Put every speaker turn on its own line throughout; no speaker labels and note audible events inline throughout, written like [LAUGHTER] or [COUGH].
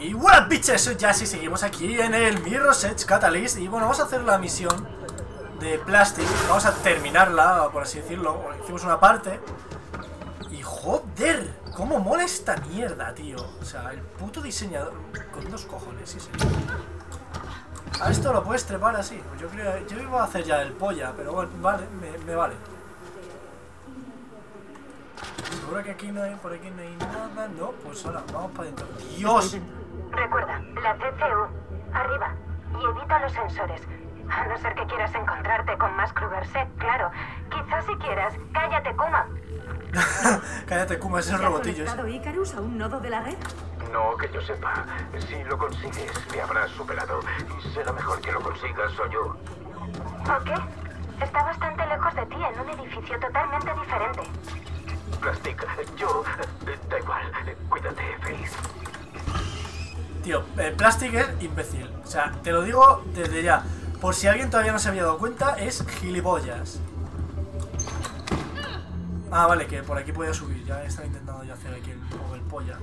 Y bueno, bitches, ya sí seguimos aquí en el Mirror's Edge Catalyst. Y bueno, vamos a hacer la misión de Plastic. Vamos a terminarla, por así decirlo. Hicimos una parte. Y joder, cómo mola esta mierda, tío. O sea, el puto diseñador. Con dos cojones, sí, señor. A esto lo puedes trepar así. Yo creo, yo iba a hacer ya el polla, pero bueno, vale, me, me vale. Seguro que aquí no hay, por aquí no hay nada. No, pues ahora, vamos para adentro. ¡Dios!
Recuerda, la CCU. Arriba. Y evita los sensores. A no ser que quieras encontrarte con más Krugerset, claro. Quizás si quieras, cállate, Kuma. [LAUGHS]
Cállate, Kuma, ese
¿Se ha
robotillo. ese.
conectado Icarus a un nodo de la red?
No que yo sepa. Si lo consigues, me habrás superado. Y será mejor que lo consigas o yo.
¿O qué? Está bastante lejos de ti, en un edificio totalmente diferente.
Plastic, yo... eh, Da igual. Cuídate, Faith.
Tío, Plastic es imbécil. O sea, te lo digo desde ya. Por si alguien todavía no se había dado cuenta, es gilipollas. Ah, vale, que por aquí podía subir. Ya estaba intentando yo hacer aquí el, el polla.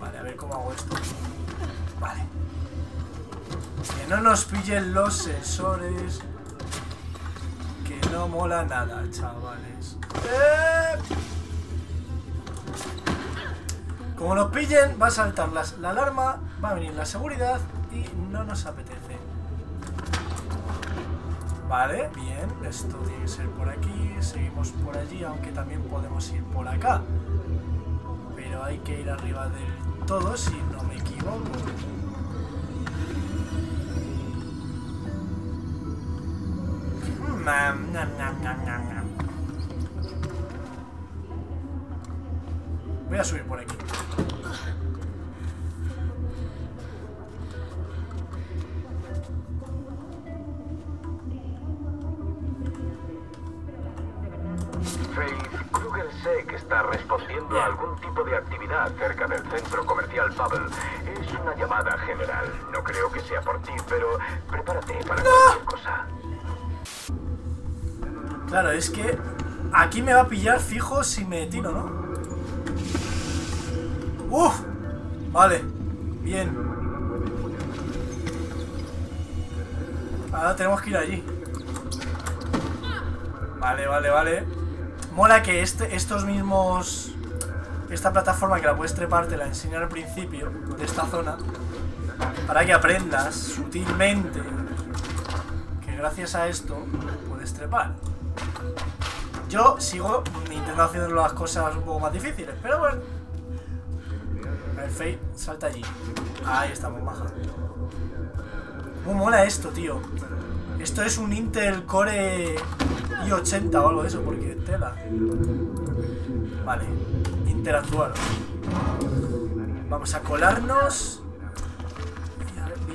Vale, a ver cómo hago esto. Vale. Que no nos pillen los sensores. Que no mola nada, chavales. ¡Eh! Como nos pillen, va a saltar la alarma, va a venir la seguridad y no nos apetece. Vale, bien, esto tiene que ser por aquí, seguimos por allí, aunque también podemos ir por acá. Pero hay que ir arriba del todo, si no me equivoco. Voy a subir por aquí.
Faith, Kruger sé que está respondiendo a algún tipo de actividad cerca del centro comercial Bubble. Es una llamada general. No creo que sea por ti, pero prepárate para cualquier cosa.
Claro, es que aquí me va a pillar fijo si me tiro, ¿no? ¡Uf! Vale, bien. Ahora tenemos que ir allí. Vale, vale, vale. Mola que este, estos mismos... Esta plataforma que la puedes trepar te la enseñan al principio de esta zona. Para que aprendas sutilmente que gracias a esto puedes trepar. Yo sigo intentando hacer las cosas un poco más difíciles, pero bueno. A ver, Faye, salta allí. Ahí estamos, maja. ¿Cómo mola esto, tío? Esto es un Intel Core i80 o algo de eso, porque tela. Vale, interactuar. Vamos a colarnos. Y.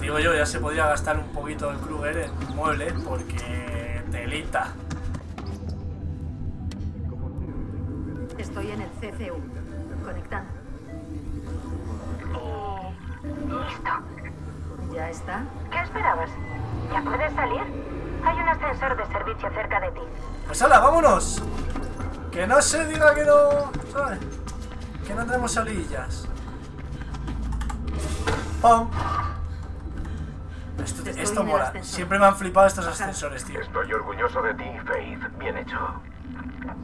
Digo yo, ya se podría gastar un poquito el Kruger en muebles porque telita.
Estoy en el CCU. Conectando.
Listo.
¿Ya está?
¿Qué esperabas? ¿Ya puedes salir? Hay un ascensor de servicio cerca de ti.
Pues hala, vámonos. Que no se diga que no, ¿sabes? Que no tenemos salillas. ¡Pum! Esto, esto mola. Siempre me han flipado estos ascensores, tío.
Estoy orgulloso de ti, Faith. Bien hecho.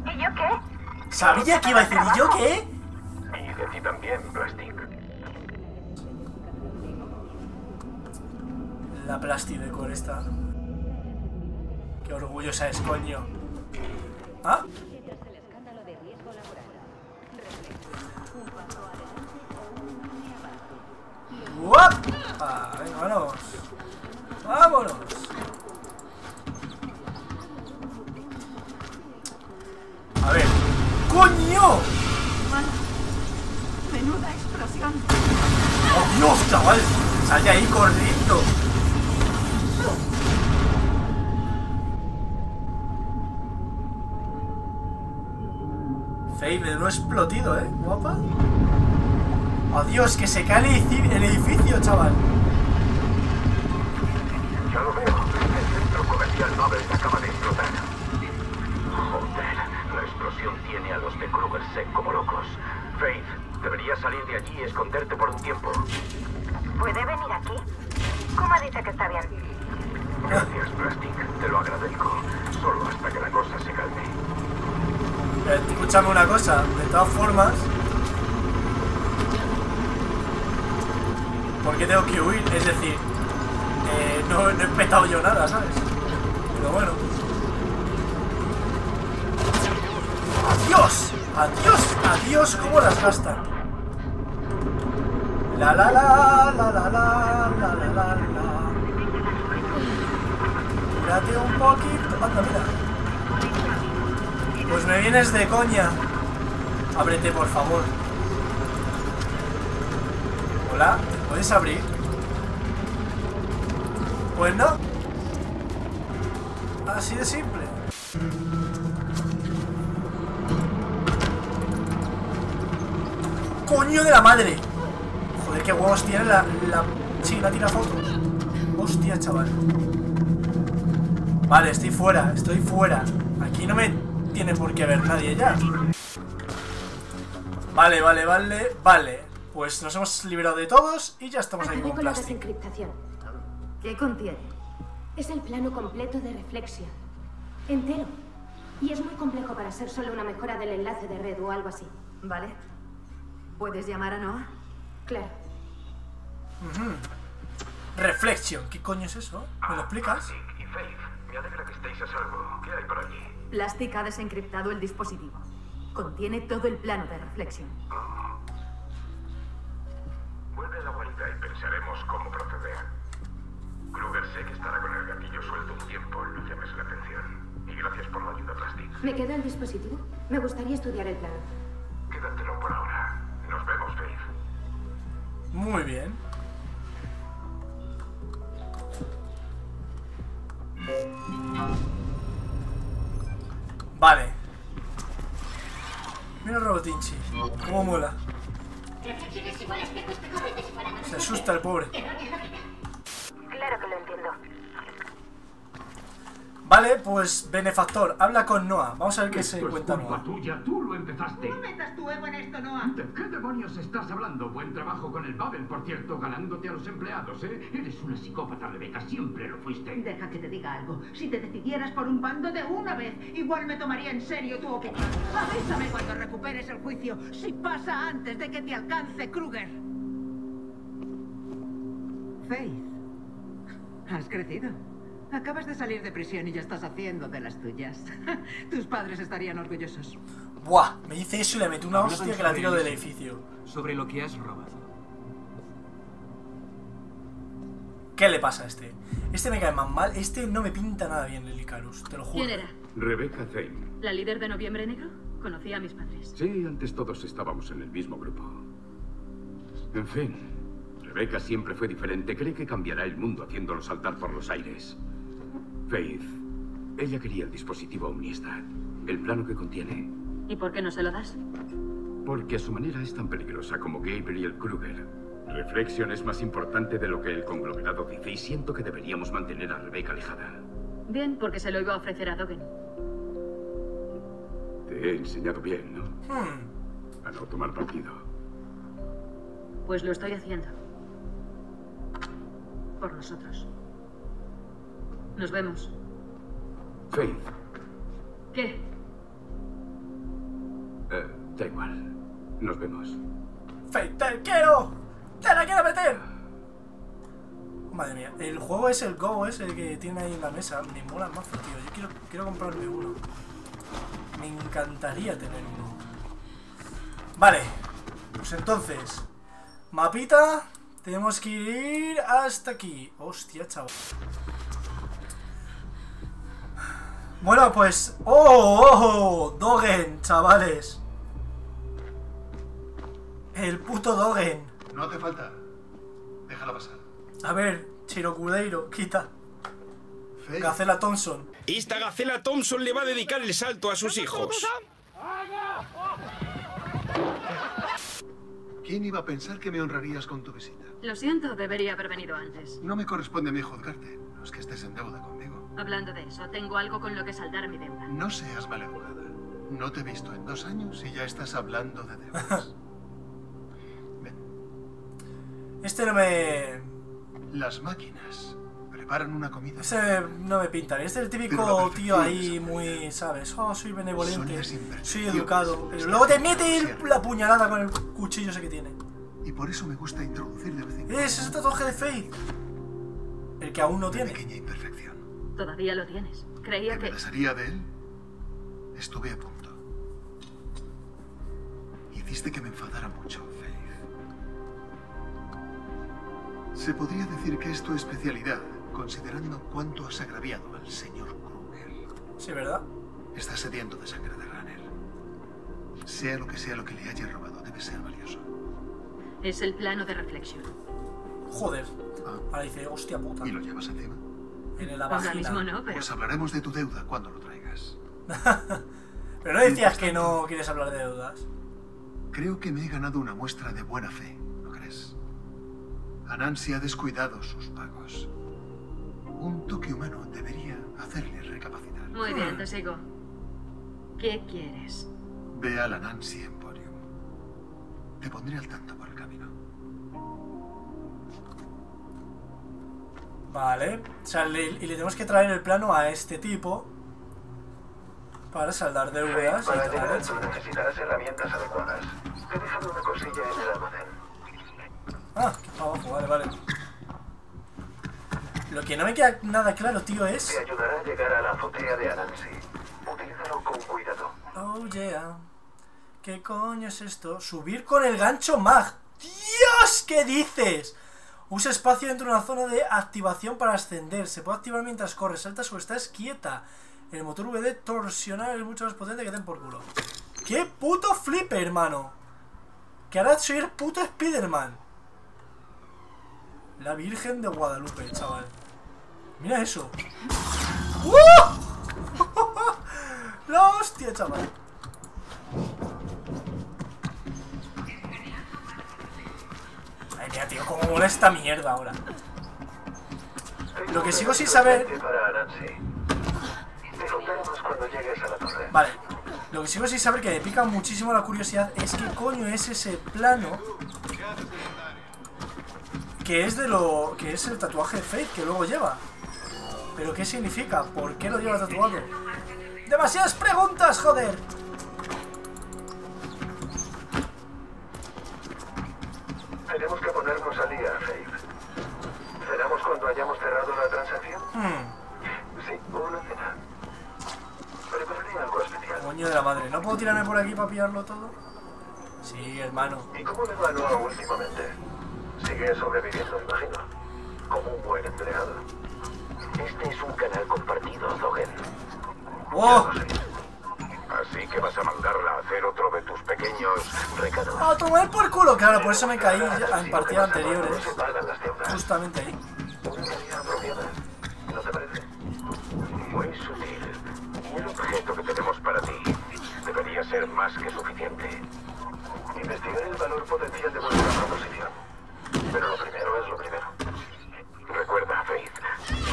¿Y yo qué?
Sabía que iba a decir, ¿y yo qué?
Y de ti también, Plastic.
La plastidecor esta. Qué orgullosa es, coño. ¿Ah? ¡Guap! Ah, venga, vámonos. ¡Vámonos! A ver. ¡Coño!
Menuda explosión.
¡Oh, Dios, chaval! ¡Sal de ahí corriendo! Faye, no explotido, ¿eh? Guapa. ¡Adiós! ¡Que se cae el edificio, chaval!
Ya lo veo. El centro comercial Bubble acaba de explotar. Joder. Sec como locos. Faith, deberías salir de allí y esconderte por un tiempo.
¿Puede venir aquí? ¿Cómo dice que está bien?
Gracias, Plastic. Te lo agradezco. Solo hasta que la cosa se calme.
Eh, escúchame una cosa, de todas formas... ¿Por qué tengo que huir? Es decir, eh, no, he petado yo nada, ¿sabes? Pero bueno. ¡Adiós! ¡Adiós! ¡Adiós! ¿Cómo las gastan? La la la, la la la, la la la la. Cúrate un poquito. Anda, mira. Pues me vienes de coña. Ábrete, por favor. Hola, ¿puedes abrir? Pues no. Así de simple. ¡Coño de la madre! Joder, qué huevos tiene la... la... Sí, la tira fotos. Hostia, chaval. Vale, estoy fuera, estoy fuera. Aquí no me tiene por qué ver nadie ya. Vale, vale, vale, vale. Pues nos hemos liberado de todos y ya estamos aquí
Acabé
con
con la desencriptación.
¿Qué contiene?
Es el plano completo de reflexión. Entero. Y es muy complejo para ser solo una mejora del enlace de red o algo así.
¿Vale? ¿Puedes llamar a Noah?
Claro.
Reflexion, ¿qué coño es eso? ¿Me lo explicas?
Plastic y Faith, me alegra que estéis a salvo. ¿Qué hay por allí?
Plastic ha desencriptado el dispositivo. Contiene todo el plano de reflexión.
Vuelve a la guarida y pensaremos cómo proceder. Kruger sé que estará con el gatillo suelto un tiempo, no llames la atención. Y gracias por la ayuda, Plastic.
¿Me queda el dispositivo? Me gustaría estudiar el plano.
Quédatelo por ahora. Nos vemos, Faith.
Muy bien. Vale. Mira robotinchi. Cómo mola. Se asusta el pobre.
Claro que lo entiendo.
Vale, pues benefactor, habla con Noah. Vamos a ver qué se
es
cuenta
culpa
Noah.
tuya, tú lo empezaste.
No metas tu ego en esto, Noah.
¿De qué demonios estás hablando? Buen trabajo con el Babel, por cierto, ganándote a los empleados, ¿eh? Eres una psicópata, Rebeca, siempre lo fuiste.
Deja que te diga algo. Si te decidieras por un bando de una vez, igual me tomaría en serio tu opinión. Avísame cuando recuperes el juicio, si pasa antes de que te alcance Kruger. Faith, has crecido. Acabas de salir de prisión y ya estás haciendo de las tuyas. [LAUGHS] Tus padres estarían orgullosos.
Buah, me dice eso y le meto una hostia que la tiro del edificio.
Sobre lo que has robado.
¿Qué le pasa a este? Este me cae más mal. Este no me pinta nada bien el Icarus, te lo juro.
¿Quién era?
Rebeca Zane.
¿La líder de Noviembre Negro? Conocí a mis padres.
Sí, antes todos estábamos en el mismo grupo. En fin, Rebeca siempre fue diferente. Cree que cambiará el mundo haciéndolo saltar por los aires. Faith, ella quería el dispositivo Omnistad, el plano que contiene,
¿Y por qué no se lo das?
porque a su manera es tan peligrosa como Gabriel Kruger. Reflexion es más importante de lo que el conglomerado dice y siento que deberíamos mantener a Rebeca alejada.
Bien, porque se lo iba a ofrecer a Dogen.
Te he enseñado bien, ¿no?
Hmm,
A no tomar partido.
Pues lo estoy haciendo. Por nosotros. Nos vemos.
Faith,
¿Qué?
eh, da igual. Nos vemos.
Fe- ¡Te quiero! ¡Te la quiero meter! Madre mía, el juego es el Go, es el que tiene ahí en la mesa. Me mola más, tío. Yo quiero, quiero comprarme uno. Me encantaría tener uno. Vale, pues entonces, mapita, tenemos que ir hasta aquí. Hostia, chaval. Bueno, pues... ¡Oh, oh! Dogen, chavales. El puto Dogen.
No hace falta. Déjala pasar.
A ver, Chirocudeiro, quita. Gacela Thompson.
Esta Gacela Thompson le va a dedicar el salto a sus hijos.
¿quién iba a pensar que me honrarías con tu visita?
Lo siento, debería haber venido antes.
No me corresponde a mí juzgarte. No es que estés en deuda conmigo.
Hablando de eso, tengo algo con lo que saldar mi deuda.
No seas maleducada. No te he visto en dos años y ya estás hablando de deudas. [LAUGHS] Ven,
Este no me...
las máquinas preparan una comida.
Ese no me pinta. Este es el típico tío ahí muy, ¿sabes? Oh, soy benevolente, soy educado. Pero luego te mete la puñalada con el cuchillo ese que tiene.
Y por eso me gusta introducir de vez en cuando
Ese es el tatuaje de Faith. El que aún no tiene.
pequeña imperfección.
Todavía lo tienes. Creía
¿Que me
que...
desharía de él? Estuve a punto. Hiciste que me enfadara mucho, Faith. Se podría decir que es tu especialidad, considerando cuánto has agraviado al señor Kruger.
Sí, ¿verdad?
Está sediento de sangre de Runner. Sea lo que sea lo que le haya robado, debe ser valioso.
Es el plano de reflexión.
Joder.
Ah,
Ahora dice, hostia puta.
¿Y lo llevas encima?
En la
Ahora mismo no, pero...
Pues hablaremos de tu deuda cuando lo traigas. [LAUGHS]
Pero no decías que no quieres hablar de deudas.
Creo que me he ganado una muestra de buena fe, ¿no crees? Anansi ha descuidado sus pagos. Un toque humano debería hacerle recapacitar.
Muy bien, te sigo. ¿Qué quieres?
Ve al Anansi Emporium. Te pondré al tanto por el camino.
Vale. O sea, le- y le tenemos que traer el plano a este tipo. Para saldar deudas. y
Para
toda
llegar a herramientas adecuadas. Te he dejado una cosilla en el almacén.
Ah, abajo, vale, vale. Lo que no me queda nada claro, tío, es...
Te ayudará a llegar a la azotea de Anansi. Utilízalo con cuidado.
Oh, yeah. ¿Qué coño es esto? Subir con el gancho mag. ¡Dios! ¿Qué dices? Usa espacio dentro de una zona de activación para ascender. Se puede activar mientras corres, saltas o estás quieta. El motor VD torsional es mucho más potente que den por culo. ¡Qué puto flipper, hermano! Que ahora soy el puto Spiderman. La Virgen de Guadalupe, chaval. Mira eso. ¡Uh! [LAUGHS] La hostia, chaval. Ay, mira, tío, cómo mola esta mierda ahora. Lo que sigo sin saber-. Vale. Lo que sigo sin saber que me pica muchísimo la curiosidad es qué coño es ese plano que es de lo que es el tatuaje de Faith que luego lleva. Pero qué significa? ¿Por qué lo lleva tatuado? Demasiadas preguntas, joder. Hmm,
Sí, una cena. Prepararé algo especial.
coño de la madre. ¿No puedo tirarme por aquí para pillarlo todo? Sí, hermano.
¿Y cómo le va Noah últimamente? Sigue sobreviviendo, imagino. Como un buen empleado. Este es un canal compartido, Logan.
¡Oh!
Así que vas a mandarla a hacer otro de tus pequeños recados.
¡A tomar por culo! Claro, por eso me caí en partidas anteriores. Justamente ahí.
Más que suficiente. Investigar el valor potencial de vuestra proposición. Pero lo primero es lo primero. Recuerda, Faith,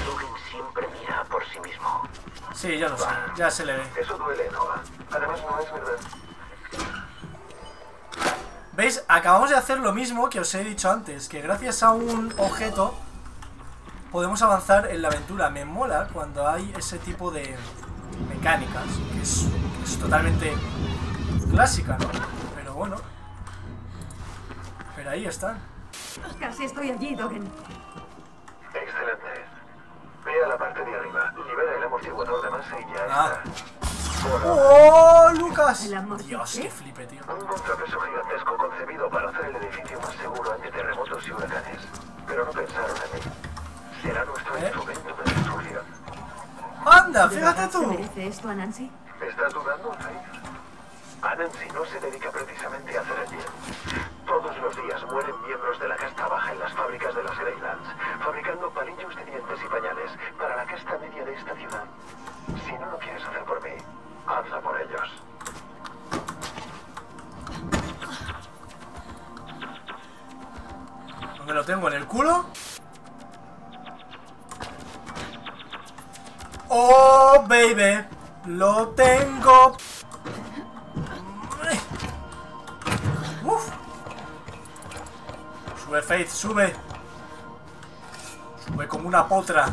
Logan siempre mira por sí mismo.
Sí, ya lo sé. Ya se le ve.
Eso duele, Noah. Además, no es verdad.
¿Veis? Acabamos de hacer lo mismo que os he dicho antes, que gracias a un objeto podemos avanzar en la aventura. Me mola cuando hay ese tipo de mecánicas, que es, que es totalmente clásica, ¿no? Pero bueno. Pero ahí están.
Casi estoy allí, Dogen.
Excelente. Ve a la parte de arriba, libera el amortiguador de masa y ya
Ah.
está.
¡Oh, Lucas!
¿El amor
Dios,
qué?
flipe, tío.
Un contrapeso gigantesco concebido para hacer el edificio más seguro ante terremotos y huracanes. Pero no pensaron en mí. Será nuestro
¿Eh?
instrumento de destrucción.
¡Anda,
¿De
fíjate
verdad ¿Se
tú!
merece esto a Nancy?
Anansi no se dedica precisamente a
¡Uf! Sube, Faith, sube. Sube como una potra.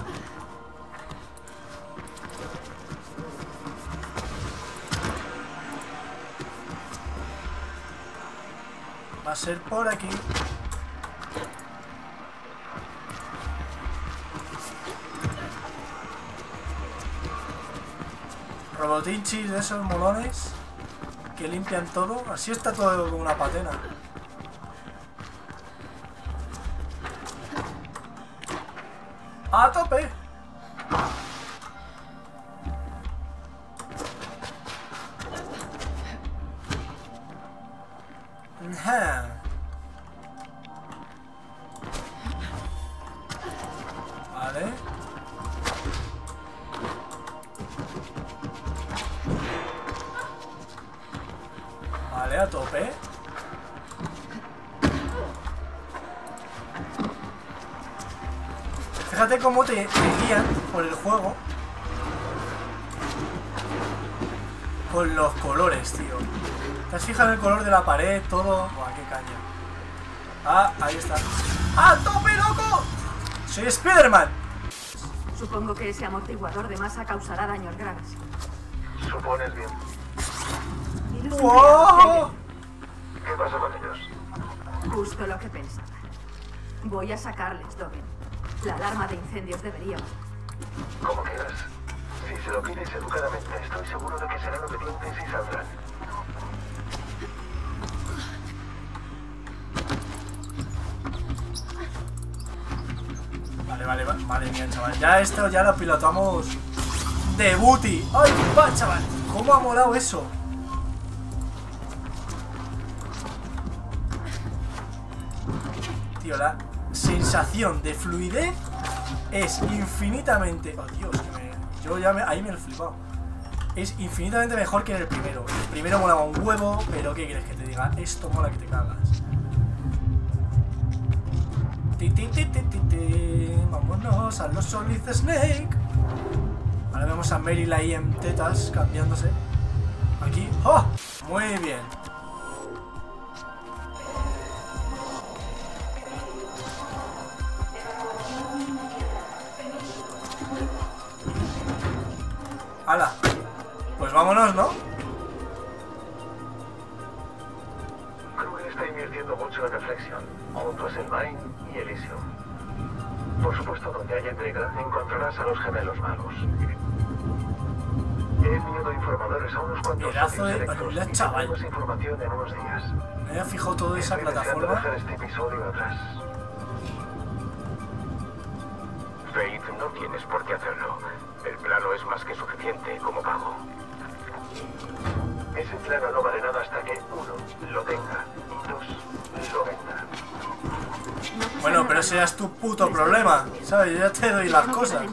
Va a ser por aquí. Robotinchis de esos molones que limpian todo. Así está todo como una patena. ¡A tope! Fíjate cómo te, te guían por el juego. Con los colores, tío. ¿Te has fijado en el color de la pared, todo? Buah, qué caña. Ah, ahí está. ¡A tope, loco! Soy Spiderman.
Supongo que ese amortiguador de masa causará daños graves.
Supones bien.
¡Wow!
¿Qué pasa con ellos?
Justo lo que pensaba. Voy a sacarles, Dogen. La alarma de incendios deberíamos.
Como quieras. Si se lo pides educadamente, estoy seguro de que serán obedientes y saldrán.
Vale, vale, va- madre mía, chaval. Ya esto ya lo pilotamos de booty. ¡Ay, va, chaval! ¿Cómo ha molado eso? Tío, la sensación de fluidez es infinitamente... Oh, Dios. Yo ya me... Ahí me he flipado. Es infinitamente mejor que en el primero. El primero molaba un huevo, pero ¿qué quieres que te diga? Esto mola que te cagas. Vámonos a los Solid Snake. Ahora vemos a Meryl ahí en tetas cambiándose. Aquí. ¡Oh! Muy bien. Vámonos, ¿no?
Kruger está invirtiendo mucho en reflexión, juntos en Mine y Elysium. Por supuesto, donde haya entrega, encontrarás a los gemelos malos. He enviado informadores a unos cuantos
Pedazo de
y
chaval.
información en unos días.
Me había fijado toda esa plataforma.
dejar este episodio atrás.
Faith, no tienes por qué hacerlo. El plano es más que suficiente como pago.
Ese plano no vale nada hasta que, uno, lo tenga, y dos, lo venda.
Bueno, pero ese ya es tu puto problema. ¿Sabes? Yo ya te doy las cosas.
Si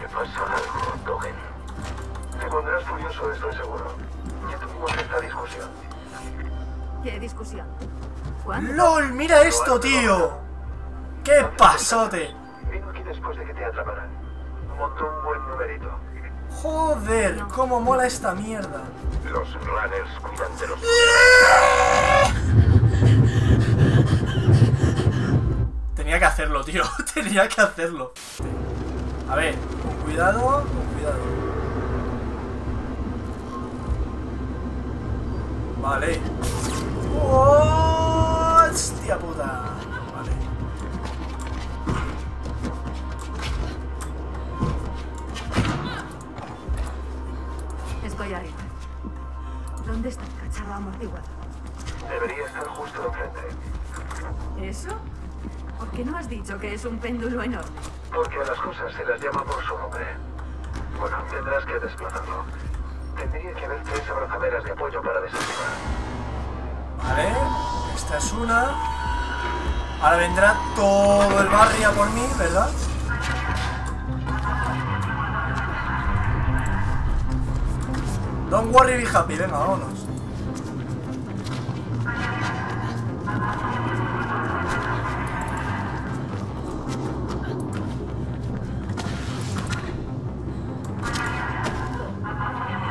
te pasa algo, Dogen, te pondrás furioso, estoy seguro. Ya tuvimos esta discusión.
¿Qué discusión? ¿Cuándo?
¡LOL! ¡Mira esto, tío! ¡Qué pasote!
Vino aquí después de que te atraparan. Montó un buen numerito.
Joder, cómo mola esta mierda.
Los runners cuidan de los...
Tenía que hacerlo, tío. [LAUGHS] Tenía que hacerlo. A ver, con cuidado, con cuidado. Vale. ¡Hostia puta!
Estoy arriba. ¿Dónde está el cacharro amortiguador?
Debería estar justo enfrente.
¿Eso? ¿Por qué no has dicho que es un péndulo enorme?
Porque a las cosas se las llama por su nombre. Bueno, tendrás que desplazarlo. Tendría que haber tres abrazaderas de apoyo para desactivar.
Vale. Esta es una. Ahora vendrá todo el barrio por mí, ¿verdad? Don't worry, be happy. Venga, vámonos.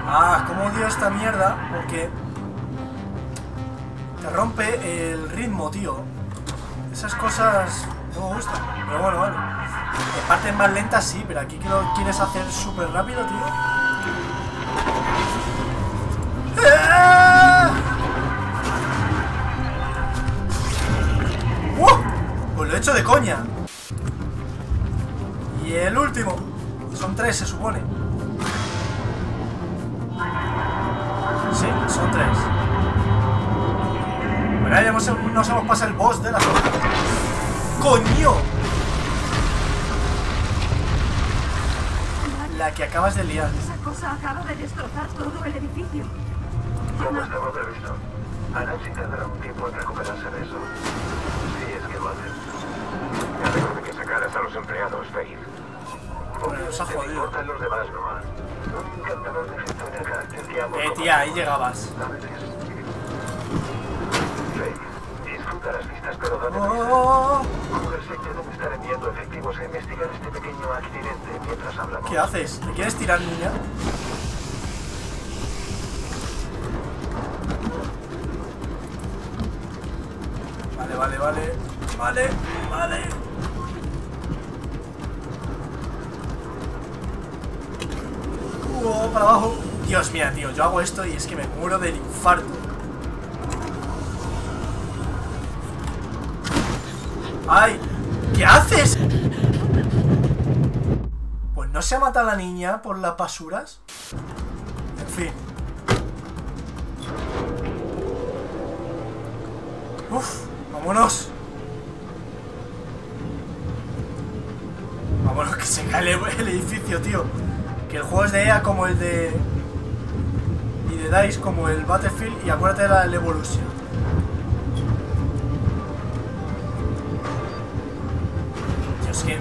Ah, cómo odio esta mierda, porque te rompe el ritmo, tío. Esas cosas no me gustan, pero bueno, vale. En partes más lentas sí, pero aquí lo quieres hacer súper rápido, tío. ¡Uh! Pues lo he hecho de coña. Y el último. Son tres, se supone. Sí, son tres. Bueno, ya nos hemos pasado el boss de la zona. ¡Coño! La que acabas de liar.
Esa cosa acaba de destrozar todo el edificio.
Estaba previsto. Nancy tendrá un tiempo en recuperarse de eso. Si es que lo hace. Me alegro de que sacaras a los empleados, Faith.
Nos ha jodido.
importan los demás, Noah. Un encantador defecto de carácter que amo
Eh, tía, ahí llegabas.
Faith, disfruta las vistas, pero.
Oh,
Krugersek debe estar enviando efectivos a investigar este pequeño accidente mientras hablamos.
¿Qué haces? ¿Te quieres tirar, niña? Vale, vale, vale. Uh, para abajo. Dios mío, tío, yo hago esto y es que me muero del infarto. ¡Ay! ¿Qué haces? Pues no se ha matado la niña por las basuras. En fin. Uf, vámonos. Vámonos, que se cae el, edificio, tío. Que el juego es de EA como el de... Y de DICE como el Battlefield y acuérdate de la del Evolution. Es que...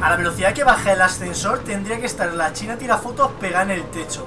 A la velocidad que baja el ascensor tendría que estar la china tira fotos pegada en el techo.